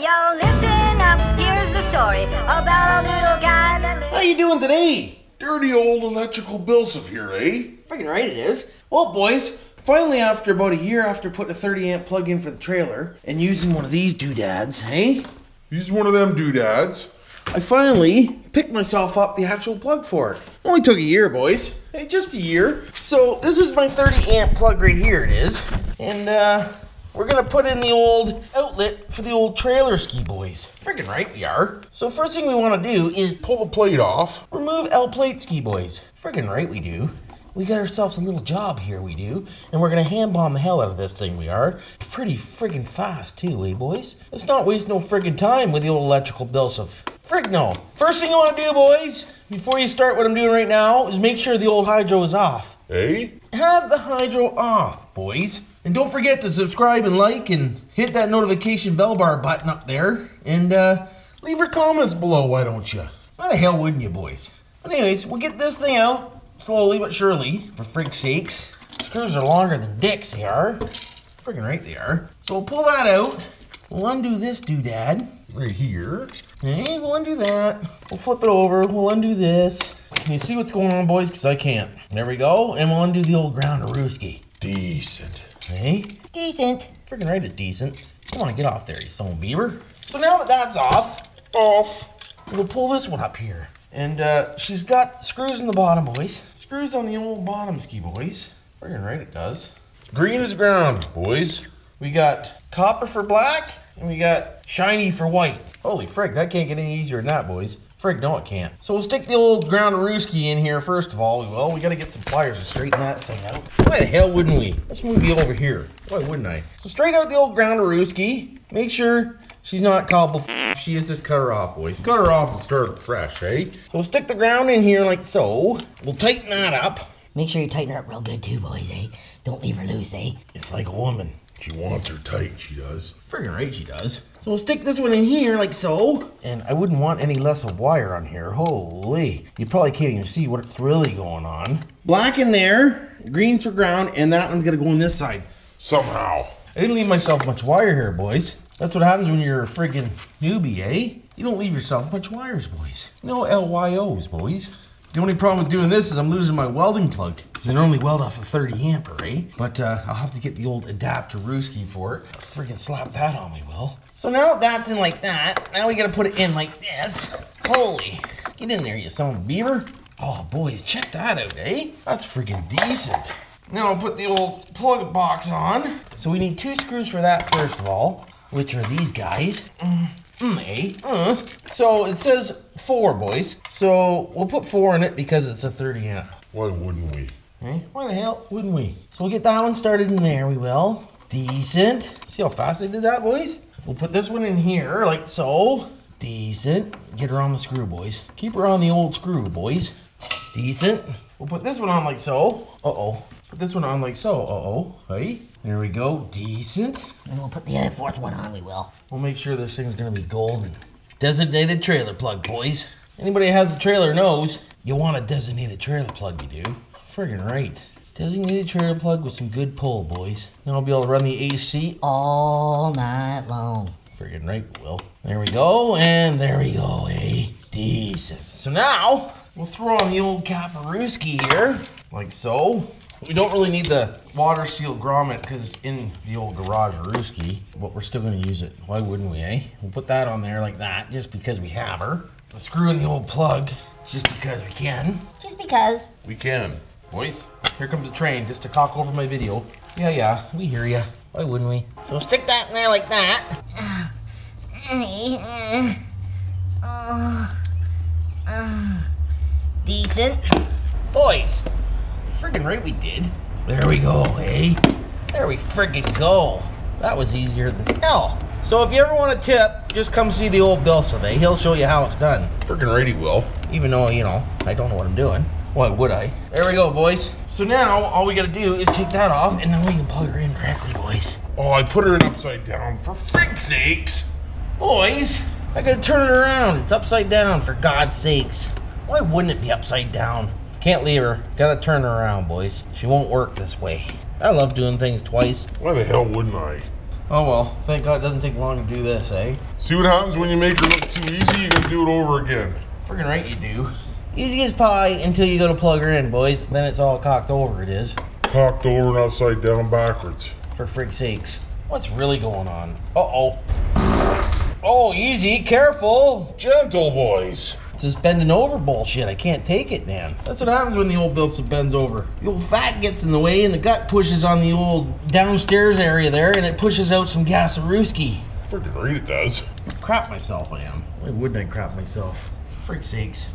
Yo, listen up, here's the story about a little guy that How you doing today? Dirty old electrical Bill Siff here, eh? Freaking right it is. Well, boys, finally after about a year after putting a 30 amp plug in for the trailer and using one of these doodads, hey, He's one of them doodads. I finally picked myself up the actual plug for it. Only took a year, boys. Hey, just a year. So this is my 30 amp plug right here. It is, and uh, we're gonna put in the old outlet for the old trailer ski, boys. Friggin' right we are. So first thing we want to do is Pull the plate off. remove L plate ski, boys. Friggin' right we do. We got ourselves a little job here, we do. And we're gonna hand bomb the hell out of this thing, we are. Pretty friggin' fast, too, eh, boys? Let's not waste no friggin' time with the old electrical Bill Siff. Frig no. First thing you wanna do, boys, before you start what I'm doing right now, is make sure the old hydro is off. Eh? Have the hydro off, boys. And don't forget to subscribe and like and hit that notification bell bar button up there. And uh, leave your comments below, why don't you? Why the hell wouldn't you, boys? But anyways, we'll get this thing out slowly but surely, for frig's sakes. Screws are longer than dicks, they are. Friggin' right they are. So we'll pull that out. We'll undo this doodad. Right here. Okay, we'll undo that. We'll flip it over. We'll undo this. Can you see what's going on, boys? Because I can't. There we go. And we'll undo the old ground Rooski. Decent. Hey? Decent. Freaking right, it's decent. Come on, get off there, you son of a beaver. So now that that's off, Off. we'll pull this one up here. And uh, she's got screws in the bottom, boys. Screws on the old bottom ski, boys. Freaking right, it does. Green is ground, boys. We got copper for black, and we got shiny for white. Holy frick, that can't get any easier than that, boys. Frig, no, it can't. So we'll stick the old ground Rooski in here first of all. Well, we gotta get some pliers to straighten that thing out. Why the hell wouldn't we? Let's move you over here. Why wouldn't I? So straighten out the old ground Rooski. Make sure she's not cobble. She is just cut her off, boys. Cut her off and start fresh, eh? So we'll stick the ground in here like so. We'll tighten that up. Make sure you tighten her up real good too, boys, eh? Don't leave her loose, eh? It's like a woman. She wants her tight, she does. Friggin' right she does. So we'll stick this one in here like so. And I wouldn't want any less of wire on here. Holy. You probably can't even see what's really going on. Black in there, green's for ground, and that one's gonna go on this side. Somehow. I didn't leave myself much wire here, boys. That's what happens when you're a friggin' newbie, eh? You don't leave yourself much wires, boys. No LYOs, boys. The only problem with doing this is I'm losing my welding plug. Because I normally weld off a 30 amper, eh? But uh, I'll have to get the old adapter Rooski for it. Friggin' slap that on me, Will. So now that's in like that. Now we gotta put it in like this. Holy. Get in there, you son of a beaver. Oh, boys, check that out, eh? That's friggin' decent. Now I'll put the old plug box on. So we need two screws for that first of all, which are these guys. Mm, mm? Uh. So it says four, boys. So we'll put four in it because it's a 30 amp. Why wouldn't we? Eh? Why the hell wouldn't we? So we'll get that one started in there, we will. Decent. See how fast I did that, boys? We'll put this one in here, like so. Decent. Get her on the screw, boys. Keep her on the old screw, boys. Decent. We'll put this one on like so. Uh-oh. Put this one on like so. Uh-oh. Hey. There we go. Decent. And we'll put the other fourth one on, we will. We'll make sure this thing's gonna be golden. Designated trailer plug, boys. Anybody that has a trailer knows you want a designated trailer plug, you do. Friggin' right. Designated trailer plug with some good pull, boys. Then I'll be able to run the AC. All night long. Friggin' right, Will. There we go, and there we go, eh? Decent. So now, we'll throw on the old Kaparuski here, like so. We don't really need the water seal grommet because in the old garage Ruski, but we're still going to use it. Why wouldn't we, eh? We'll put that on there like that just because we have her. The screw in the old plug just because we can. Just because. We can. Boys, here comes the train just to cock over my video. Yeah, yeah, we hear ya. Why wouldn't we? So stick that in there like that. Uh, uh, uh, decent. Boys, friggin' right we did. There we go, eh? There we friggin' go. That was easier than hell. So if you ever want a tip, just come see the old Bill Survey. He'll show you how it's done. Freaking he Will. Even though, you know, I don't know what I'm doing. Why would I? There we go, boys. So now all we gotta do is take that off and then we can plug her in directly, boys. Oh, I put her in upside down. For frig's sakes. Boys, I gotta turn it around. It's upside down, for God's sakes. Why wouldn't it be upside down? Can't leave her. Gotta turn her around, boys. She won't work this way. I love doing things twice. Why the hell wouldn't I? Oh well, thank God it doesn't take long to do this, eh? See what happens when you make her look too easy? You're gonna do it over again. Friggin' right you do. Easy as pie until you go to plug her in, boys. Then it's all cocked over, it is. Cocked over and upside down backwards. For frig's sakes. What's really going on? Uh-oh. Oh, easy, careful. Gentle, boys. It's this bending over bullshit. I can't take it, man. That's what happens when the old Bilsa bends over. The old fat gets in the way and the gut pushes on the old downstairs area there and it pushes out some gasaruski. Freaking right it does. Crap myself, I am. Why wouldn't I crap myself? Frick's sakes.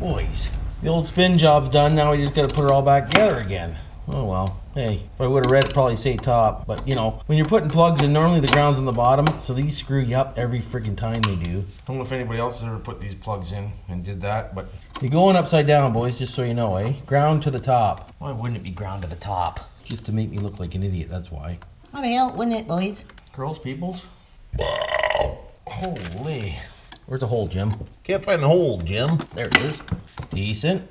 Boys. The old spin job's done, now we just gotta put it all back together again. Oh well. Hey, if I would have read it, probably say top. But you know, when you're putting plugs in, normally the ground's on the bottom, so these screw you up every freaking time they do. I don't know if anybody else has ever put these plugs in and did that, but you're going upside down, boys, just so you know, eh? Ground to the top. Why wouldn't it be ground to the top? Just to make me look like an idiot, that's why. Why the hell wouldn't it, boys? Girls, peoples? Holy. Where's the hole, Jim? Can't find the hole, Jim. There it is. Decent.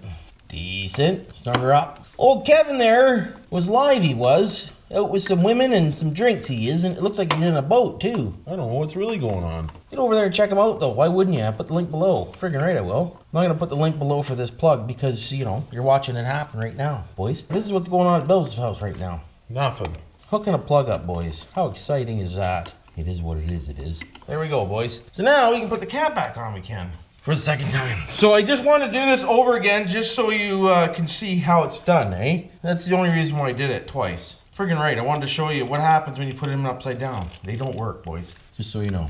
Decent. Starter up. Old Kevin there was live, he was. Out with some women and some drinks, he is. And it looks like he's in a boat, too. I don't know what's really going on. Get over there and check him out, though. Why wouldn't you? I put the link below. Friggin' right, I will. I'm not going to put the link below for this plug because, you know, you're watching it happen right now, boys. This is what's going on at Bill's house right now. Nothing. Hooking a plug up, boys. How exciting is that? It is what it is, it is. There we go, boys. So now we can put the cap back on, we can. For the second time. So I just want to do this over again just so you uh, can see how it's done, eh? That's the only reason why I did it twice. Friggin' right, I wanted to show you what happens when you put them upside down. They don't work, boys. Just so you know.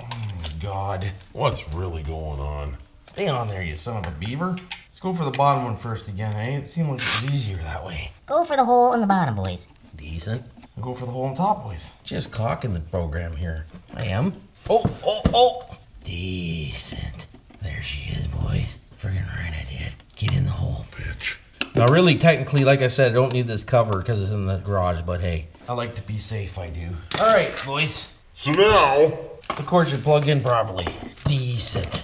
Oh, God. What's really going on? Stay on there, you son of a beaver. Let's go for the bottom one first again, eh? It seemed like it was easier that way. Go for the hole in the bottom, boys. Decent. I'll go for the hole on top, boys. Just cocking the program here. I am. Oh, oh, oh. Decent. There she is, boys. Friggin' right I did. Get in the hole. Bitch. Now, really, technically, like I said, I don't need this cover because it's in the garage, but hey, I like to be safe, I do. All right, boys. So now, Of course, you plug in properly. Decent.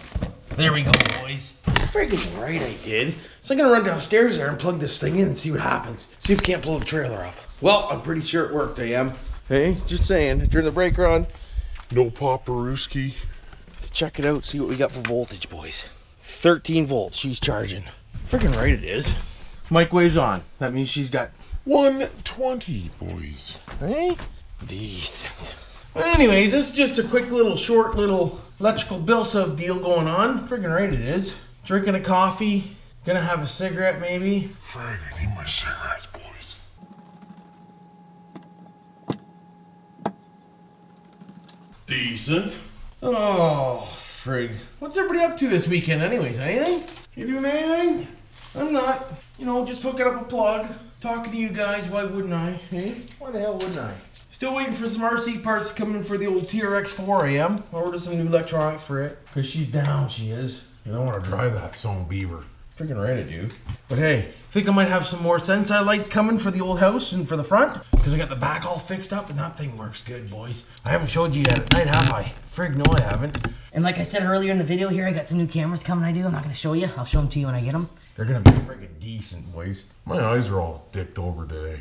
There we go, boys. Friggin' right I did. So I'm gonna run downstairs there and plug this thing in and see what happens. See if we can't blow the trailer up. Well, I'm pretty sure it worked, I am. Hey, just saying. Turn the breaker on. no paparuski. Let's check it out, see what we got for voltage, boys. 13 volts, she's charging. Freaking right it is. Microwave's on. That means she's got 120, boys. Hey? Decent. But anyways, this is just a quick little short little electrical Bill Siff deal going on. Friggin' right it is. Drinking a coffee, gonna have a cigarette maybe. Frig, I need my cigarettes, boys. Decent. Oh, frig. What's everybody up to this weekend anyways? Anything? You doing anything? I'm not. You know, just hooking up a plug, talking to you guys. Why wouldn't I? Eh? Why the hell wouldn't I? Still waiting for some RC parts coming for the old TRX4 I am. Ordered some new electronics for it. Cause she's down, she is. And I want to drive that son beaver. Freaking right I do. But hey, think I might have some more Sensei lights coming for the old house and for the front. Because I got the back all fixed up and that thing works good, boys. I haven't showed you yet at night, have I? Frig, no I haven't. And like I said earlier in the video here, I got some new cameras coming I do. I'm not going to show you. I'll show them to you when I get them. They're gonna be friggin' decent, boys. My eyes are all dicked over today.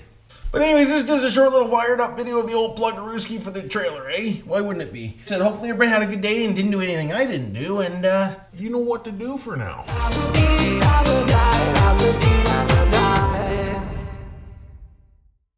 But anyways, this is a short little wired up video of the old plug for the trailer, eh? Why wouldn't it be? Said hopefully everybody had a good day and didn't do anything I didn't do, and uh You know what to do for now.